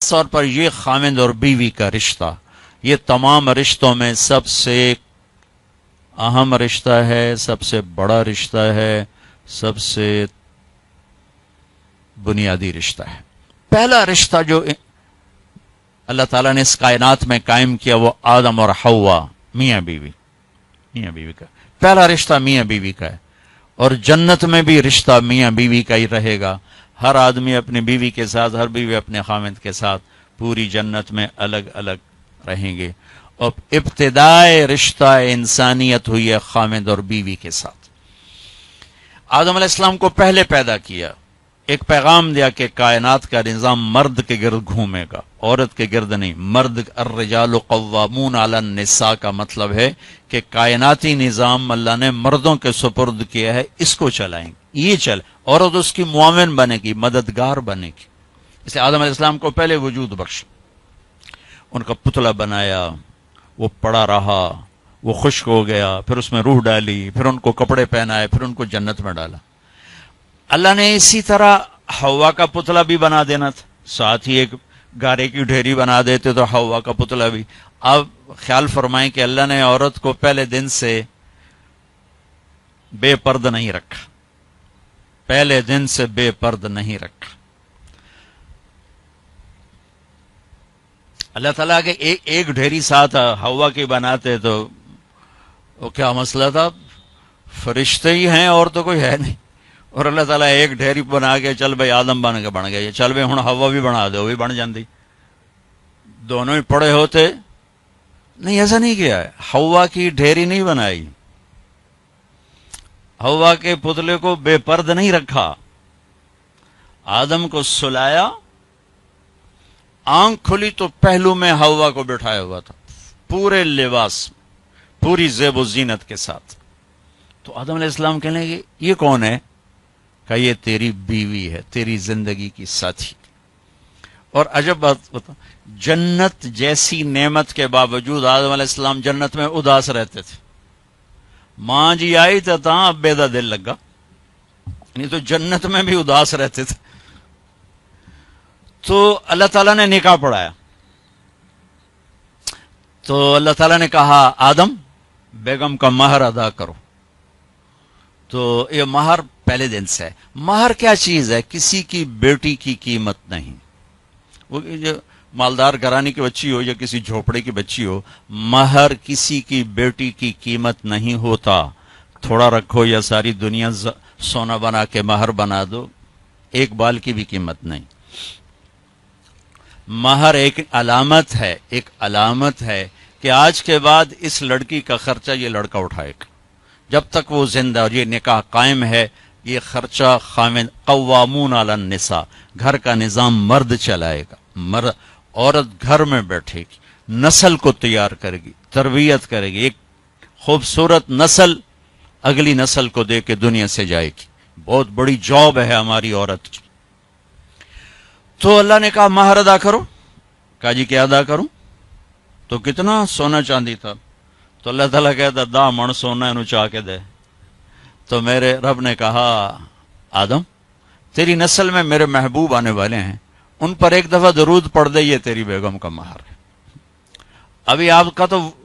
तौर पर ये खामिंद और बीवी का रिश्ता ये तमाम रिश्तों में सबसे अहम रिश्ता है सबसे बड़ा रिश्ता है सबसे बुनियादी रिश्ता है पहला रिश्ता जो अल्लाह ताला ने इस कायनात में कायम किया, वो आदम और हवा मियाँ बीवी मियाँ बीवी का। पहला रिश्ता मियाँ बीवी का है, और जन्नत में भी रिश्ता मियाँ बीवी का ही रहेगा। हर आदमी अपनी बीवी के साथ, हर बीवी अपने खामिद के साथ पूरी जन्नत में अलग अलग रहेंगे। और इब्तदाए रिश्ता इंसानियत हुई है खामिद और बीवी के साथ। आदम इस्लाम को पहले पैदा किया। एक पैगाम दिया कि कायनात का निज़ाम मर्द के गिर्द घूमेगा, औरत के गिर्द नहीं, मर्द अर्रजाल कवामून आला निसा का मतलब है कि कायनाती निज़ाम अल्लाह ने मर्दों के सुपुर्द किया है, इसको चलाएँगे, ये चल, औरत उसकी मुआवन बनेगी, मददगार बनेगी। इसलिए आदम इस्लाम को पहले वजूद बख्श। उनका पुतला बनाया, वो पड़ा रहा, वो खुश्क हो गया, फिर उसमें रूह डाली, फिर उनको कपड़े पहनाए, फिर उनको जन्नत में डाला। अल्लाह ने इसी तरह हवा का पुतला भी बना देना था। साथ ही एक गारे की ढेरी बना देते तो हवा का पुतला भी। अब ख्याल फरमाएँ कि अल्लाह ने औरत को पहले दिन से बेपर्द नहीं रखा। पहले दिन से बेपर्द नहीं रखा। अल्लाह ताला के एक एक ढेरी साथ हवा की बनाते तो वो क्या मसला था? फरिश्ते ही हैं और तो कोई है नहीं। और अल्लाह ताला एक ढेरी बना के चल भाई, आदम बन के बन गए चल भाई हूँ हवा भी बना दो भी बन जाती दोनों ही पड़े होते। नहीं, ऐसा नहीं किया। है हवा की ढेरी नहीं बनाई। हवा के पुतले को बेपर्द नहीं रखा। आदम को सुलाया। आँख खुली तो पहलू में हवा को बिठाया हुआ था। पूरे लिबास, पूरी जेब जीनत के साथ। तो आदम इस्लाम कहने लगे, ये कौन है? का ये तेरी बीवी है, तेरी ज़िंदगी की साथी। और अजब बात बता जन्नत जैसी नेमत के बावजूद आदम इस्लाम जन्नत में उदास रहते थे। माँ जी आई तो ता का दिल लगा। नहीं तो जन्नत में भी उदास रहते थे। तो अल्लाह ताला ने निकाह पढ़ाया। तो अल्लाह ताला ने कहा, आदम, बेगम का महर अदा करो। तो ये महर पहले दिन से महर क्या चीज़ है? किसी की बेटी की कीमत नहीं। वो जो मालदार घरानी की बच्ची हो या किसी झोपड़े की बच्ची हो, महर किसी की बेटी की कीमत नहीं होता। थोड़ा रखो या सारी दुनिया सोना बना के महर बना दो, एक बाल की भी कीमत नहीं। महर एक अलामत है, एक अलामत है कि आज के बाद इस लड़की का खर्चा ये लड़का उठाएगा। जब तक वो ज़िंदा और ये निकाह कायम है ये खर्चा खामिद कवामून आला निसा। घर का निज़ाम मर्द चलाएगा। मर्द औरत घर में बैठेगी। नस्ल को तैयार करेगी, तरबियत करेगी। एक खूबसूरत नस्ल अगली नस्ल को दे के दुनिया से जाएगी। बहुत बड़ी जॉब है हमारी औरत की। तो अल्लाह ने कहा, महर अदा करो। कहा, जी, क्या अदा करूँ? तो कितना सोना चांदी था। तो अल्लाह ताला कहता, दा, मण सोना चाह के दे। तो मेरे रब ने कहा, आदम, तेरी नस्ल में मेरे महबूब आने वाले हैं। उन पर एक दफ़ा दरूद पढ़ दे, ये तेरी बेगम का महर है। अभी आपका तो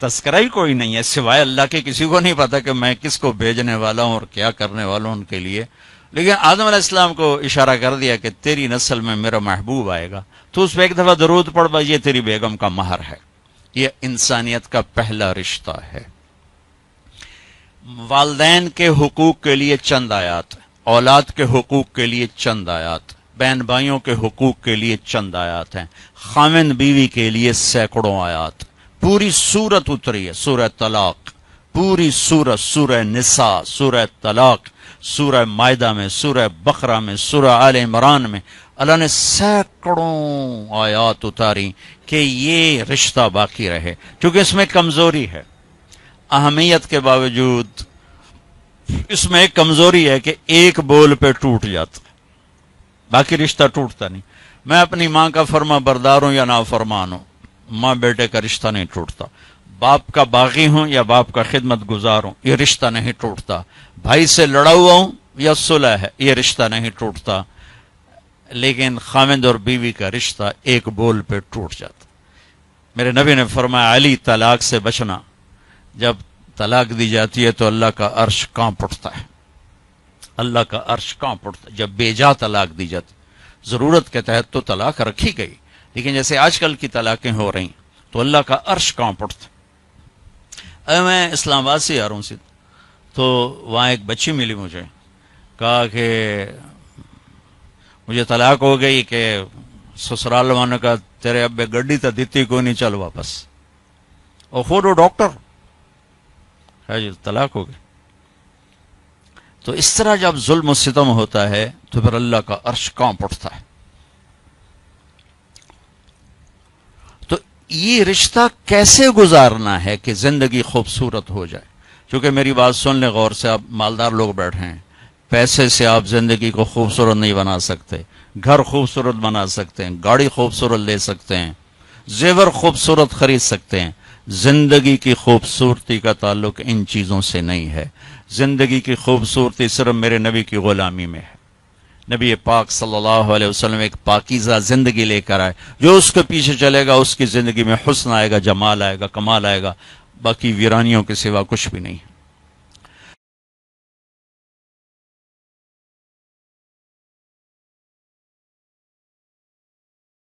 तस्करा ही कोई नहीं है, सिवाय अल्लाह के किसी को नहीं पता कि मैं किसको भेजने वाला हूँ और क्या करने वाला हूँ उनके लिए। लेकिन आदम इस्लाम को इशारा कर दिया कि तेरी नस्ल में मेरा महबूब आएगा। तो उस पर एक दफ़ा दरूद भाई ये तेरी बेगम का महर है। यह इंसानियत का पहला रिश्ता है। वालदेन के हकूक के लिए चंद आयात, औलाद के हकूक के लिए चंद आयात बहन भाइयों के हकूक के लिए चंद आयात हैं। खामिन बीवी के लिए सैकड़ों आयात। पूरी सूरत उतरी है, सूरह तलाक। पूरी सूरत सूरह निसा, सूरह तलाक, सूरह मायदा में, सूरह बकरा में, सूरह आल इमरान में। अल्लाह ने सैकड़ों आयात उतारी कि ये रिश्ता बाकी रहे, क्योंकि इसमें कमज़ोरी है। अहमियत के बावजूद, इसमें एक कमज़ोरी है कि एक बोल पे टूट जाता है। बाकी रिश्ता टूटता नहीं। मैं अपनी माँ का फर्मा बरदार हूँ या नाफरमान हूँ? माँ बेटे का रिश्ता नहीं टूटता। बाप का बागी हूँ या बाप का खिदमत गुजार हूँ? यह रिश्ता नहीं टूटता। भाई से लड़ा हुआ हूँ या सुलह है? यह रिश्ता नहीं टूटता। लेकिन खामिद और बीवी का रिश्ता एक बोल पे टूट जाता। मेरे नबी ने फरमाया, अली तलाक से बचना। जब तलाक दी जाती है तो अल्लाह का अर्श काँप उठता है। अल्लाह का अर्श काँप उठता है। जब बेजा तलाक दी जाती ज़रूरत के तहत तो तलाक रखी गई, लेकिन जैसे आजकल की तलाकें हो रही तो अल्लाह का अर्श काँप उठता अरे मैं इस्लामाबाद से आ रहा हूँ तो वहाँ एक बच्ची मिली मुझे, कहा कि मुझे तलाक हो गई कि ससुराल वालों का तेरे अब गड्डी तो दीती को नहीं चल वापस? और खुद वो डॉक्टर है जी, तलाक हो गई। तो इस तरह जब जुल्म सितम होता है तो फिर अल्लाह का अर्श काँप उठता है। तो ये रिश्ता कैसे गुजारना है कि ज़िंदगी खूबसूरत हो जाए? क्योंकि मेरी बात सुन ले, गौर से आप मालदार लोग बैठे हैं। पैसे से आप ज़िंदगी को खूबसूरत नहीं बना सकते। घर खूबसूरत बना सकते हैं, गाड़ी खूबसूरत ले सकते हैं, जेवर खूबसूरत खरीद सकते हैं। ज़िंदगी की खूबसूरती का ताल्लुक इन चीज़ों से नहीं है। ज़िंदगी की खूबसूरती सिर्फ़ मेरे नबी की गुलामी में है। नबी पाक सल्लल्लाहु अलैहि वसल्लम एक पाकिजा ज़िंदगी लेकर आए। जो उसके पीछे चलेगा, उसकी ज़िंदगी में हुस्न आएगा, जमाल आएगा, कमाल आएगा। बाकी वीरानियों के सिवा कुछ भी नहीं।